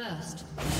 First.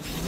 Thank you.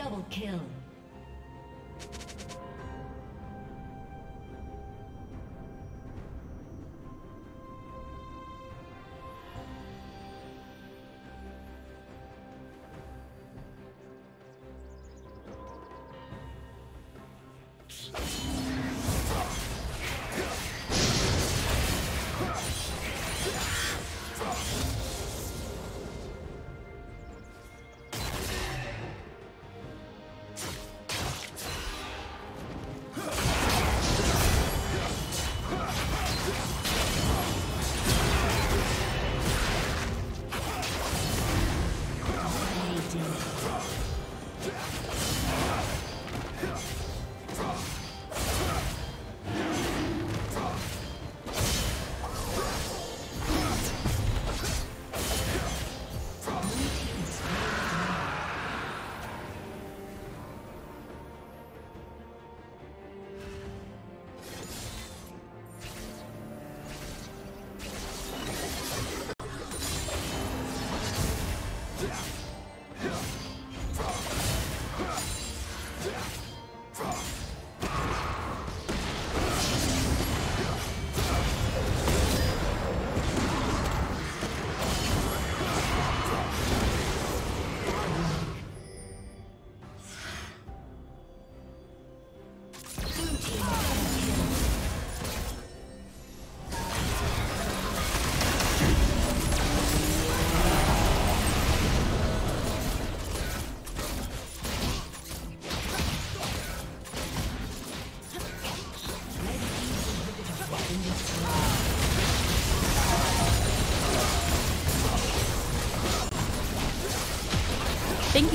Double kill.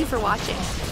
You for watching.